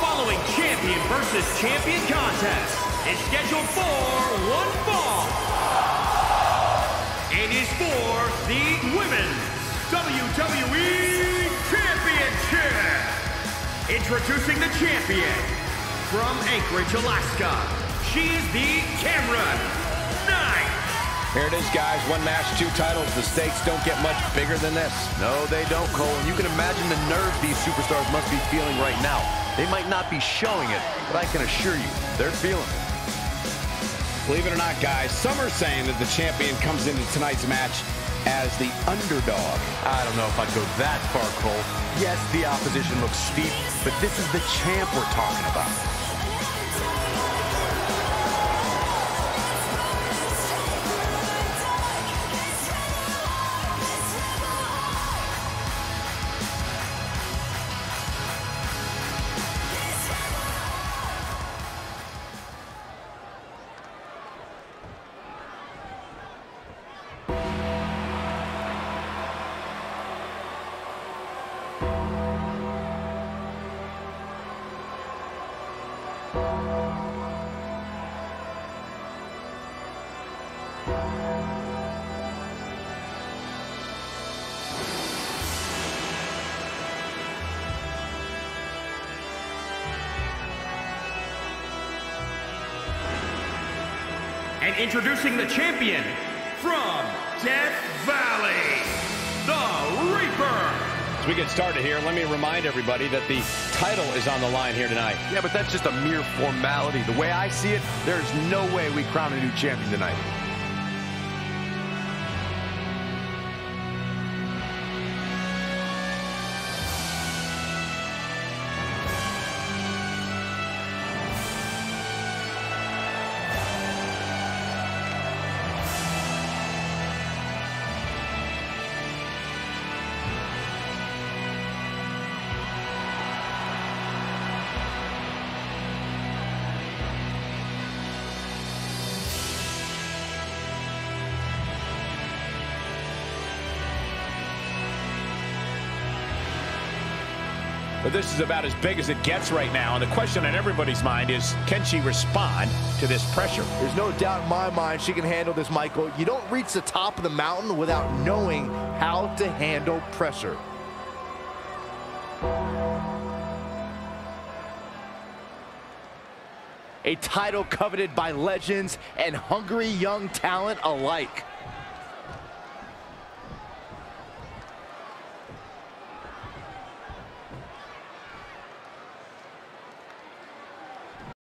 Following champion versus Champion contest is scheduled for one fall. And It is for the Women's WWE Championship. Introducing the champion from Anchorage, Alaska. She is the Knight. Here it is, guys. One match, two titles. The stakes don't get much bigger than this. No, they don't, Cole. And you can imagine the nerves these superstars must be feeling right now. They might not be showing it, but I can assure you, they're feeling it. Believe it or not, guys, some are saying that the champion comes into tonight's match as the underdog. I don't know if I'd go that far, Cole. Yes, the opposition looks steep, but this is the champ we're talking about. And introducing the champion from As we get started here, let me remind everybody that the title is on the line here tonight. Yeah, but that's just a mere formality. The way I see it, there's no way we crown a new champion tonight. But this is about as big as it gets right now. And the question on everybody's mind is, can she respond to this pressure? There's no doubt in my mind she can handle this, Michael. You don't reach the top of the mountain without knowing how to handle pressure. A title coveted by legends and hungry young talent alike.